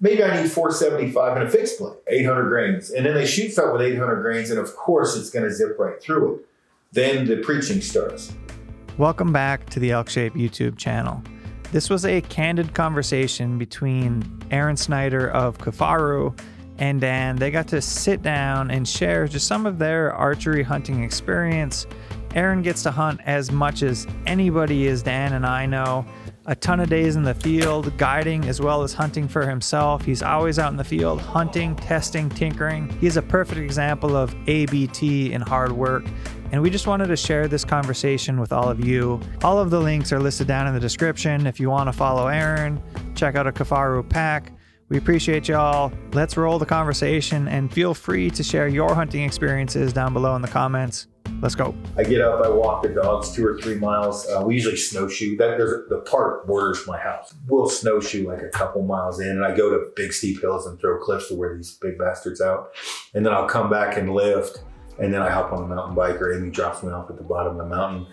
maybe I need 475 in a fixed blade, 800 grains. And then they shoot something with 800 grains, and of course it's going to zip right through it. Then the preaching starts. Welcome back to the ElkShape YouTube channel. This was a candid conversation between Aron Snyder of Kifaru and Dan. They got to sit down and share just some of their archery hunting experience. Aron gets to hunt as much as anybody as Dan and I know a ton of days in the field, guiding as well as hunting for himself. He's always out in the field, hunting, testing, tinkering. He's a perfect example of ABT in hard work. And we just wanted to share this conversation with all of you. All of the links are listed down in the description. If you want to follow Aron, check out a Kifaru pack. We appreciate y'all. Let's roll the conversation and feel free to share your hunting experiences down below in the comments. Let's go. I get up, I walk the dogs two or three miles. Uh, we usually snowshoe. That there's the park borders my house. We'll snowshoe like a couple miles in, and I go to big steep hills and throw cliffs to wear these big bastards out. And then I'll come back and lift, and then I hop on a mountain bike, or Amy drops me off at the bottom of the mountain.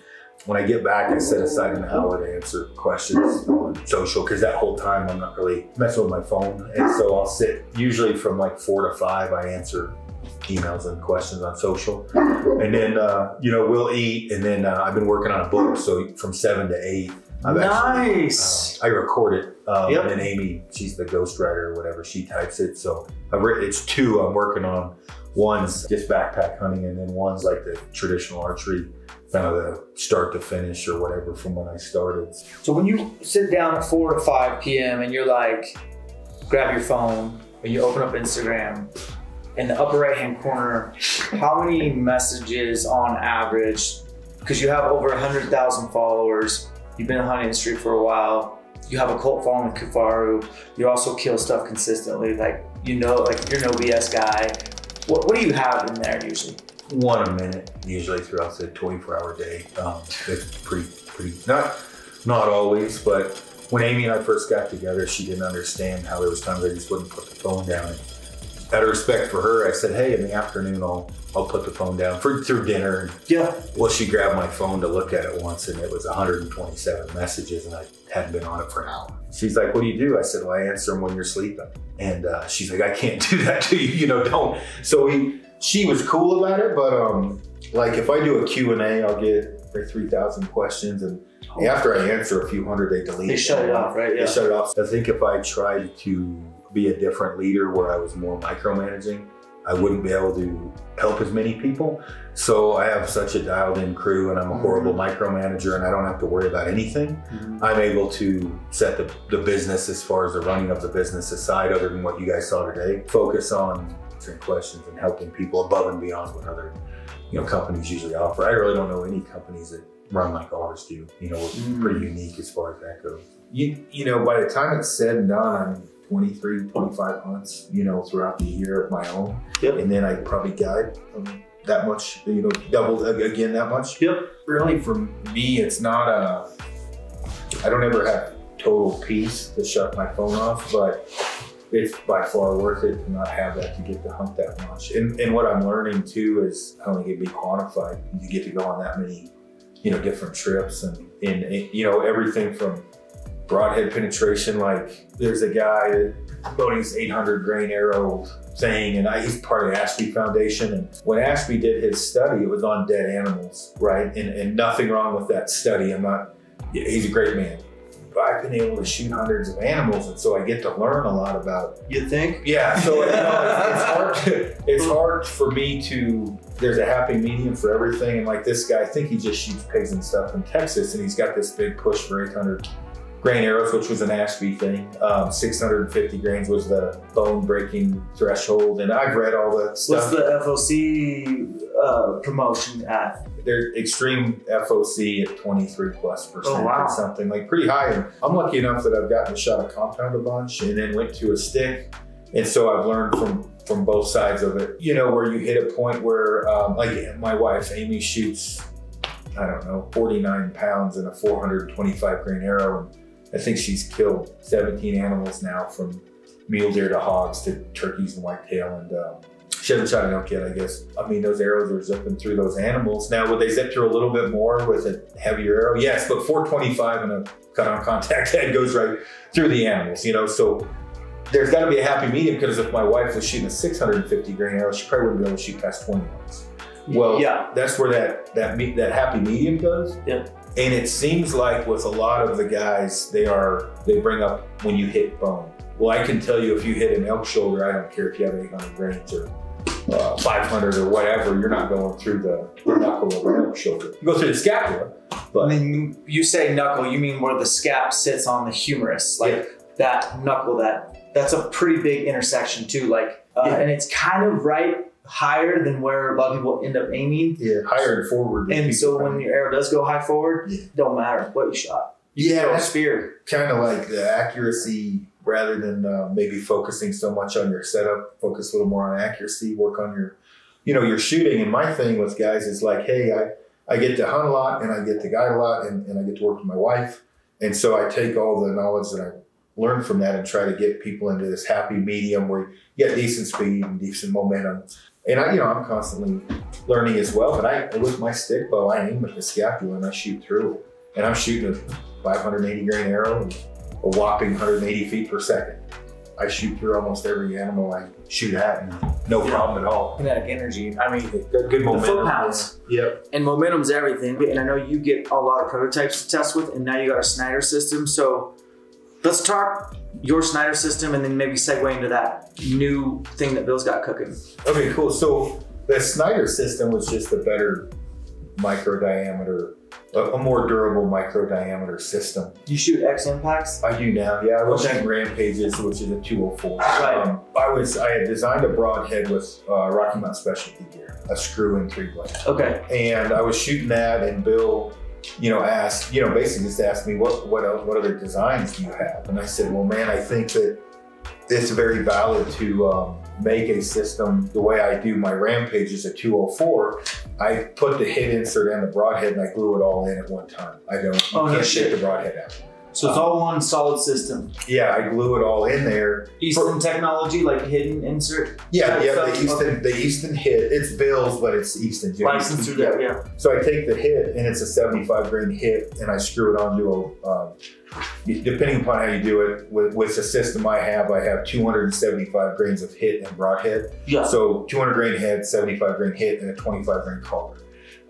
When I get back, I set aside an hour to answer questions on social because that whole time I'm not really messing with my phone, and so I'll sit usually from like four to five. I answer emails and questions on social. And then, uh, you know, we'll eat. And then uh, I've been working on a book. So from seven to eight, I've nice. Actually, uh, I record it. Um, Yep. And Amy, she's the ghostwriter or whatever, she types it. So I've written, it's two I'm working on. One's just backpack hunting, and then one's like the traditional archery, kind of the start to finish or whatever from when I started. So when you sit down at 4 to 5 p.m. and you're like, grab your phone and you open up Instagram, in the upper right hand corner, how many messages on average? Because you have over 100,000 followers, you've been hunting the street for a while, you have a cult following with you also kill stuff consistently, like you know, like you're no BS guy. What, what do you have in there usually? one a minute usually throughout the 24 hour day. Um, it's pretty, pretty, not, not always, but when Amy and I first got together, she didn't understand how there was times I just wouldn't put the phone down. And out of respect for her, I said, hey, in the afternoon, I'll, I'll put the phone down for through dinner. Yeah. well, she grabbed my phone to look at it once and it was 127 messages and I hadn't been on it for an hour. She's like, what do you do? I said, well, I answer them when you're sleeping. And uh, she's like, I can't do that to you, you know, don't. So we, she was cool about it, but um, like if I do a Q&A, I'll get like 3,000 questions and after I answer a few hundred, they delete They shut it off, right? Yeah. They shut it off. I think if I tried to be a different leader where I was more micromanaging, I wouldn't be able to help as many people. So I have such a dialed in crew and I'm a horrible micromanager and I don't have to worry about anything. I'm able to set the, the business as far as the running of the business aside, other than what you guys saw today, focus on answering questions and helping people above and beyond what other you know companies usually offer. I really don't know any companies that run like ours do. You know, we're Mm. pretty unique as far as that goes. You you know, by the time it's said and done, 23, 25 months, you know, throughout the year of my own. Yep. And then I probably guide um, that much, you know, double again that much. Yep. Really, for me, it's not a. I don't ever have total peace to shut my phone off, but it's by far worth it to not have that to get to hunt that much. And, and what I'm learning too is I don't think it'd be quantified. You get to go on that many, you know, different trips and, and, and, you know, everything from broadhead penetration. Like there's a guy that loading his 800 grain arrow thing, and I, he's part of the Ashby Foundation. And when Ashby did his study, it was on dead animals, right? And, and nothing wrong with that study. I'm not, he's a great man. But I've been able to shoot hundreds of animals, and so I get to learn a lot about You think? yeah, so you know, it's, it's hard. It's hard for me to. There's a happy medium for everything, and like this guy, I think he just shoots pigs and stuff in Texas, and he's got this big push for 800 grain arrows, which was an Ashby thing. Um, 650 grains was the bone breaking threshold, and I've read all the stuff. What's the FOC uh, promotion at? They're extreme FOC at 23 plus percent Oh, wow. or something like pretty high. And I'm lucky enough that I've gotten to shot a compound a bunch and then went to a stick. And so I've learned from from both sides of it. You know, where you hit a point where, um, like my wife Amy shoots, I don't know, 49 pounds in a 425 grain arrow, and I think she's killed 17 animals now, from mule deer to hogs to turkeys and whitetail, and um, she hasn't shot an elk yet, I guess. I mean, those arrows are zipping through those animals. Now, would they zip through a little bit more with a heavier arrow? Yes, but 425 and a cut on contact head goes right through the animals, you know. So there's got to be a happy medium because if my wife was shooting a 650 grain arrow, she probably wouldn't be able to shoot past 20 yards. Well, yeah, that's where that that me- that happy medium goes. Yeah. And it seems like with a lot of the guys, they are they bring up when you hit bone. Well, I can tell you if you hit an elk shoulder, I don't care if you have 800 grains or uh, 500 or whatever, you're not going through the, knuckle of an elk shoulder. You go through the scapula, I mean, you say knuckle, you mean where the scap sits on the humerus, like that knuckle. That that's a pretty big intersection too. Like, uh, Yeah. and it's kind of right higher than where a lot of people end up aiming. yeah, higher and forward. And so when your arrow does go high forward, Yeah. don't matter what you shot. You Yeah, that's- spear. kind of like the accuracy rather than uh, maybe focusing so much on your setup focus a little more on accuracy work on your you know your shooting and my thing with guys is like hey i i get to hunt a lot and i get to guide a lot and, and i get to work with my wife and so i take all the knowledge that i learned from that and try to get people into this happy medium where you get decent speed and decent momentum and i you know i'm constantly learning as well but i with my stick bow i aim at the scapula and i shoot through it and i'm shooting a 580 grain arrow and a whopping 180 feet per second. I shoot through almost every animal I shoot at, and no Yeah. problem at all. Kinetic energy. I mean, Good, good the foot pounds. Yep. And momentum's everything. And I know you get a lot of prototypes to test with, and now you got a Snyder system. So let's talk your Snyder system and then maybe segue into that new thing that Bill's got cooking. Okay, cool. So the Snyder system was just a better micro diameter, a, more durable micro diameter system. You shoot X impacts? I do now. Yeah, I was Okay. shooting Rampages, which is a 204. Right. Um, I was I had designed a broadhead with uh, Rocky Mountain Specialty gear, a screw and three blade. Okay. and I was shooting that, and Bill, you know, asked, you know, basically just asked me what what else, what other designs do you have, and I said, well, man, I think that it's very valid to um, make a system the way I do my Rampage is a 204. I put the hit insert and the broadhead, and I glue it all in at one time. I don't, you Oh, no can't shit. the broadhead out. So it's all one solid system. Yeah, I glue it all in there. Easton technology, like hidden insert, Yeah, yeah, stuff, the Easton, the Easton hit. It's Bill's, but it's Easton. you know, license through yeah. that. Yeah. So I take the hit, and it's a 75 grain hit, and I screw it onto a. Um, depending upon how you do it, with, with the system I have, I have 275 grains of hit and broadhead. Yeah. So 200 grain head, 75 grain hit, and a 25 grain collar.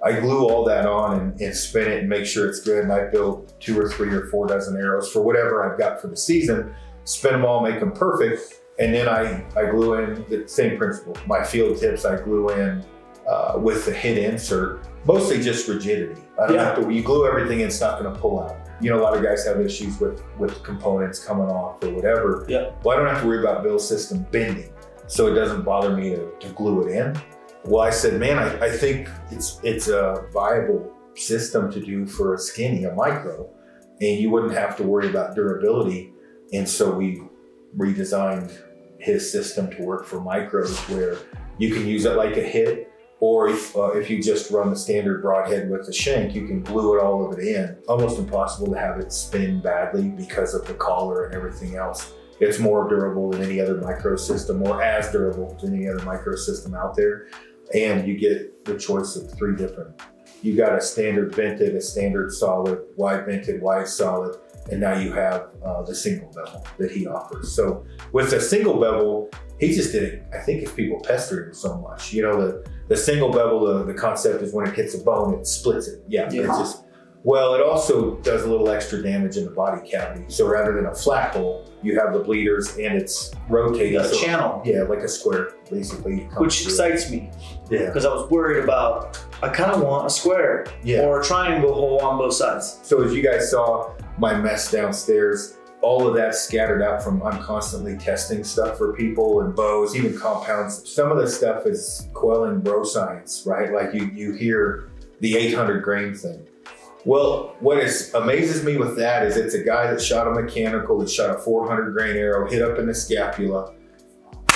I glue all that on and, and spin it and make sure it's good. And I build two or three or four dozen arrows for whatever I've got for the season. Spin them all, make them perfect, and then I I glue in the same principle. My field tips I glue in uh, with the hit insert, mostly just rigidity. I don't Yeah. have to. You glue everything, it's not going to pull out. You know, a lot of guys have issues with with components coming off or whatever. Yeah. Well, I don't have to worry about Bill's system bending, so it doesn't bother me to, to glue it in. Well, I said, man, I, I think it's it's a viable system to do for a skinny, a micro, and you wouldn't have to worry about durability. And so we redesigned his system to work for micros, where you can use it like a hit, or if, uh, if you just run the standard broadhead with the shank, you can glue it all of it in. Almost impossible to have it spin badly because of the collar and everything else. It's more durable than any other micro system, or as durable than any other micro system out there. And you get the choice of three different. You got a standard vented, a standard solid, wide vented, wide solid, and now you have uh, the single bevel that he offers. So with a single bevel, he just did it. I think if people pestered him so much, you know, the the single bevel, the, the concept is when it hits a bone, it splits it. Yeah, Yeah. it's just. Well, it also does a little extra damage in the body cavity. So rather than a flat hole, you have the bleeders and it's rotating. A So- channel, Yeah, like a square, basically. which through. excites me Yeah. because I was worried about. I kind of want a square Yeah. or a triangle hole on both sides. So as you guys saw, my mess downstairs, all of that scattered out from I'm constantly testing stuff for people and bows, even compounds. Some of the stuff is quelling bro science, right? Like you you hear the 800 grain thing. Well, what is amazes me with that is it's a guy that shot a mechanical that shot a 400 grain arrow, hit up in the scapula,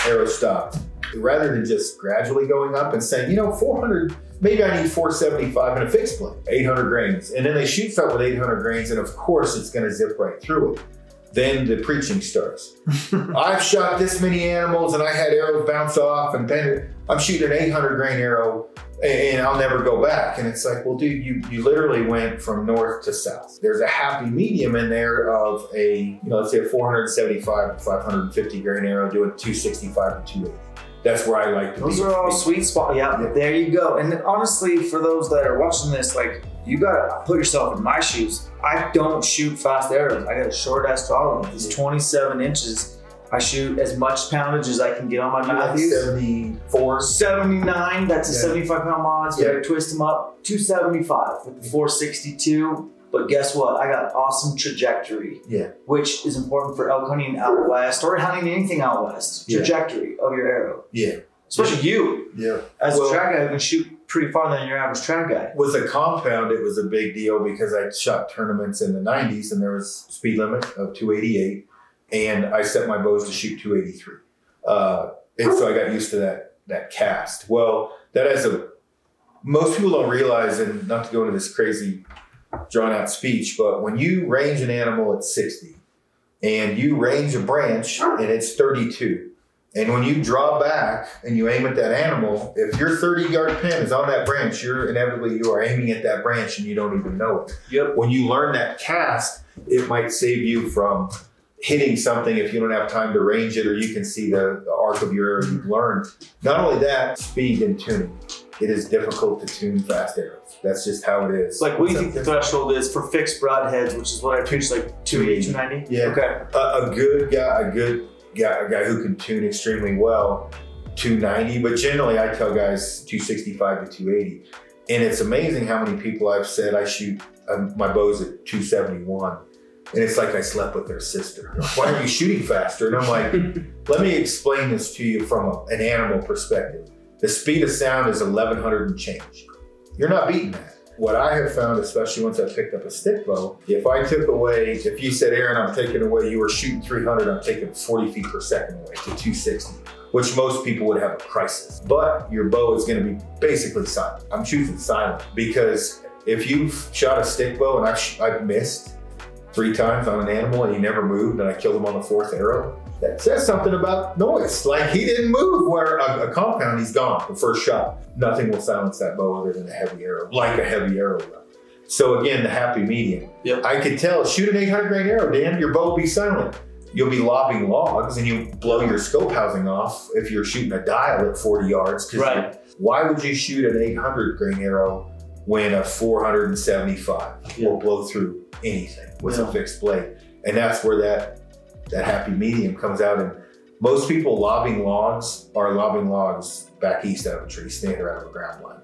arrow stopped. Rather than just gradually going up and saying, you know, 400, maybe I need 475 in a fixed blade, 800 grains. And then they shoot something with 800 grains, and of course it's going to zip right through it. Then the preaching starts. I've shot this many animals and I had arrows bounce off, and then I'm shooting an 800 grain arrow and I'll never go back. And it's like, well, dude, you you literally went from north to south. There's a happy medium in there of a, you know, let's say a 475 to 550 grain arrow doing 265 to 280. That's where I like to Those be. are all sweet spot. Yeah, Yeah. there you go. And honestly, for those that are watching this, like you gotta put yourself in my shoes. I don't shoot fast arrows. I got a short ass throttle. It's 27 inches. I shoot as much poundage as I can get on my Mathews. 74. 79, that's a Yeah. 75 pound mod. So Yeah. Twist them up. 275 with the 462. But guess what? I got awesome trajectory. Yeah. Which is important for elk hunting out west or hunting anything out west. Yeah. Trajectory of your arrow. Yeah. Especially you. Yeah. As Well- a trad guy who can shoot pretty far than your average trad guy. With a compound, it was a big deal because I shot tournaments in the 90s and there was speed limit of 288, and I set my bows to shoot 283. Uh, and so I got used to that that cast. Well, that has a most people don't realize, and not to go into this crazy drawn out speech, but when you range an animal at 60 and you range a branch and it's 32, and when you draw back and you aim at that animal, if your 30 yard pin is on that branch, you're inevitably you are aiming at that branch and you don't even know it. Yep. When you learn that cast, it might save you from hitting something if you don't have time to range it or you can see the, the arc of your arrow you've learned. Not only that, speed and tuning. It is difficult to tune fast arrows. That's just how it is. Like, what do you think the threshold is for fixed broadheads, which is what I preach, like 280, 290? Yeah. Okay. a, a good guy, a good guy, a guy who can tune extremely well, 290. But generally, I tell guys 265 to 280. And it's amazing how many people I've said I shoot um, my bows at 271. And it's like I slept with their sister. Why are you shooting faster? And I'm like, let me explain this to you from a, an animal perspective. The speed of sound is 1100 and change. You're not beating that. What I have found, especially once I picked up a stick bow, if I took away, if you said, Aron, I'm taking away, you were shooting 300, I'm taking 40 feet per second away to 260, which most people would have a crisis. But your bow is going to be basically silent. I'm choosing silent because if you've shot a stick bow and I've, I've missed three times on an animal and he never moved and I killed him on the fourth arrow, that says something about noise. Like he didn't move where a, a compound, he's gone the first shot. Nothing will silence that bow other than a heavy arrow, like a heavy arrow will. So again, the happy medium. Yep. I could tell, shoot an 800 grain arrow, Dan, your bow will be silent. You'll be lobbing logs and you'll blow your scope housing off if you're shooting a dial at 40 yards. Right. Why would you shoot an 800 grain arrow when a 475 will blow through anything with Yeah. a fixed blade? And that's where that that happy medium comes out. And most people lobbing logs are lobbing logs back east out of a tree, standing around a ground line.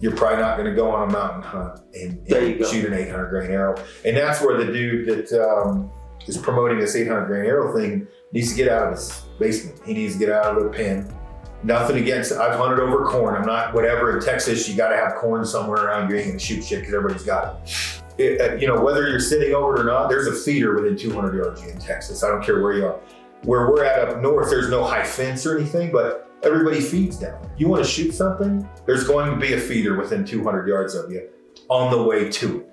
You're probably not going to go on a mountain hunt and, and shoot an 800 grain arrow. And that's where the dude that um, is promoting this 800 grain arrow thing needs to get out of his basement. He needs to get out of the pen. Nothing against. I've hunted over corn. I'm not whatever. In Texas, you got to have corn somewhere around. You ain't gonna shoot shit because everybody's got it. It, uh, you know whether you're sitting over it or not. There's a feeder within 200 yards in Texas. I don't care where you are. Where we're at up north, there's no high fence or anything, but everybody feeds down. You want to shoot something? There's going to be a feeder within 200 yards of you on the way to it.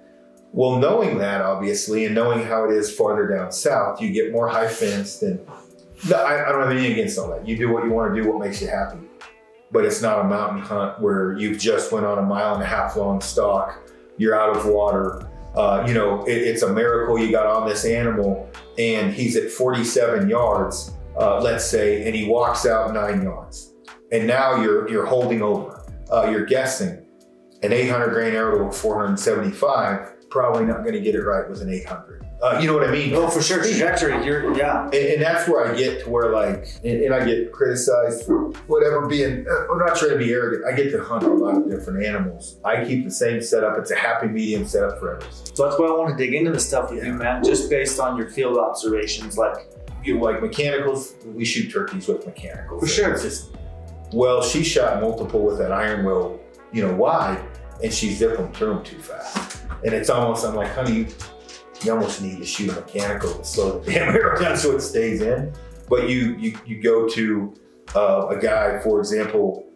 Well, knowing that obviously, and knowing how it is farther down south, you get more high fenced and no, I, I don't have anything against all that. You do what you want to do, what makes you happy. But it's not a mountain hunt where you've just went on a mile and a half long stalk. You're out of water. Uh, you know, it, it's a miracle you got on this animal, and he's at 47 yards, uh, let's say, and he walks out nine yards, and now you're you're holding over. Uh, you're guessing an 800 grain arrow to a 475. Probably not going to get it right with an 800. Uh, you know what I mean? Oh, for sure. Trajectory. You're, yeah. And, and that's where I get to where like, and, and I get criticized for whatever being, uh, I'm not trying to be arrogant. I get to hunt a lot of different animals. I keep the same setup. It's a happy medium setup for everything. So that's why I want to dig into the stuff with Yeah. you, man, just based on your field observations. Like, You like mechanicals, we shoot turkeys with mechanicals. For sure. Just, well, she shot multiple with that iron will, you know, wide, and she zipped them through them too fast. And it's almost, I'm like, honey, you, you almost need to shoot a mechanical to slow the damn arrow down so it stays in. But you you, you go to uh, a guy, for example,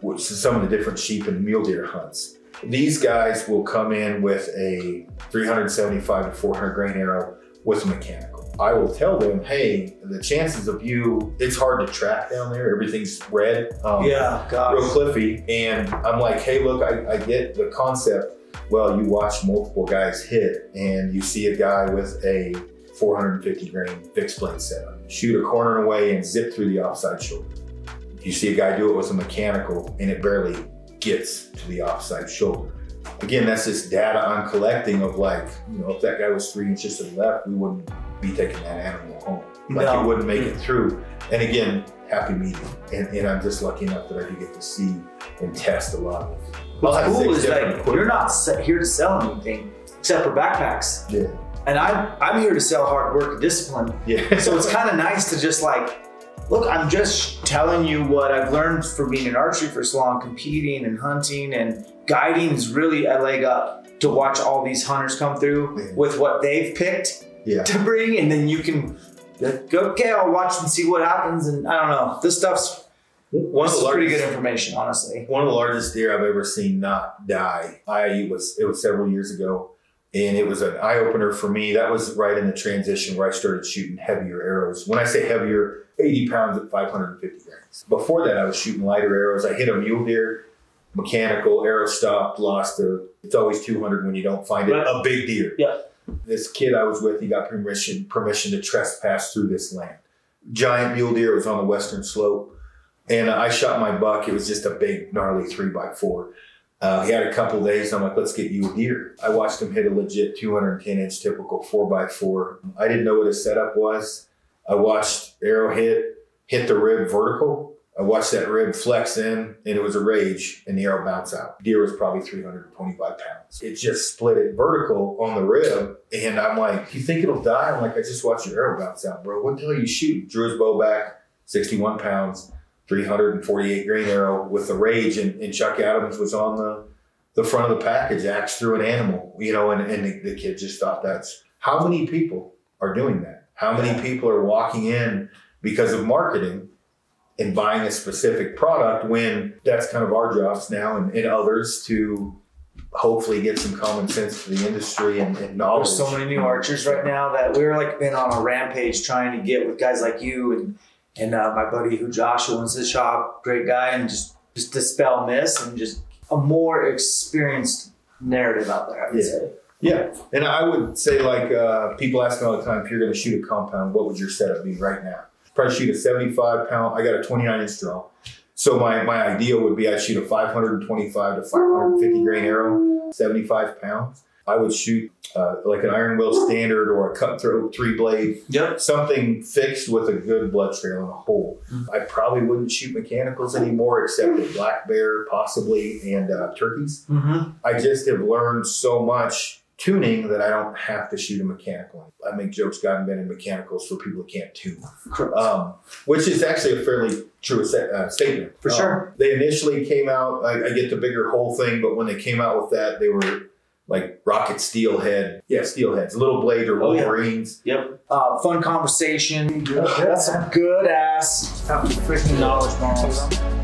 with some of the different sheep and mule deer hunts. These guys will come in with a 375 to 400 grain arrow with a mechanical. I will tell them, hey, the chances of you, it's hard to track down there. Everything's red. Um, Yeah, gosh. real cliffy. And I'm like, hey, look, I, I get the concept. Well, you watch multiple guys hit and you see a guy with a 450 grain fixed blade setup, shoot a corner away and zip through the offside shoulder. You see a guy do it with a mechanical and it barely gets to the offside shoulder. Again, that's just data I'm collecting of like, you know, if that guy was three inches to the left, we wouldn't be taking that animal home. Like No. it wouldn't make it hmm. through. And again, happy meeting. And, and I'm just lucky enough that I do get to see and test a lot of What's cool is like you're not here to sell anything except for backpacks, Yeah. and I'm I'm here to sell hard work and discipline. Yeah. So it's kind of nice to just like, look, I'm just telling you what I've learned from being in archery for so long, competing and hunting and guiding is really a leg up to watch all these hunters come through Yeah. with what they've picked yeah. to bring, and then you can like, okay, I'll watch and see what happens. And I don't know, this stuff's One of this the is pretty largest good information, honestly. one of the largest deer I've ever seen not die. I was it was several years ago, and it was an eye opener for me. That was right in the transition where I started shooting heavier arrows. When I say heavier, 80 pounds at 550 grams. Before that, I was shooting lighter arrows. I hit a mule deer, mechanical arrow stopped, lost a. It's always 200 when you don't find it. Right. A big deer. Yeah. This kid I was with, he got permission permission to trespass through this land. Giant mule deer. Was on the western slope. And I shot my buck. It was just a big, gnarly three by four. Uh, he had a couple days. I'm like, let's get you a deer. I watched him hit a legit 210 inch typical four by four. I didn't know what his setup was. I watched arrow hit, hit the rib vertical. I watched that rib flex in, and it was a rage, and the arrow bounced out. Deer was probably 325 pounds. It just split it vertical on the rib, and I'm like, "You think it'll die?" I'm like, "I just watched your arrow bounce out, bro. What the hell you shooting?" Drew his bow back, 61 pounds. 348 grain arrow with the rage and, and Chuck Adams was on the the front of the package axe through an animal you know and, and the, the kid just thought that's how many people are doing that? How many people are walking in because of marketing and buying a specific product when that's kind of our jobs now and, and others to hopefully get some common sense to the industry and, and knowledge There's so many new archers right now that we're like been on a rampage trying to get with guys like you and and uh, my buddy who Josh owns the shop, great guy, and just just dispel myths and just a more experienced narrative out there. I would Yeah. say. Yeah, and I would say like uh, people ask me all the time, if you're going to shoot a compound, what would your setup be right now? Probably shoot a 75 pound. I got a 29 inch draw, so my my ideal would be I'd shoot a 525 to 550 grain arrow, 75 pounds. I would shoot uh, like an iron will standard or a cutthroat three blade, Yep. something fixed with a good blood trail and a hole. Mhm. I probably wouldn't shoot mechanicals anymore, except a black bear possibly and uh, turkeys. Mm-hmm. I just have learned so much tuning that I don't have to shoot a mechanical. I make jokes God invented mechanicals for people who can't tune, um, which is actually a fairly true uh, statement. For Um, sure. They initially came out, I, I get the bigger hole thing, but when they came out with that, they were like rocket steelhead. Yeah, steelheads, little blade or Oh, yeah. Yep. Uh, fun conversation. That's some good ass freaking knowledge bombs.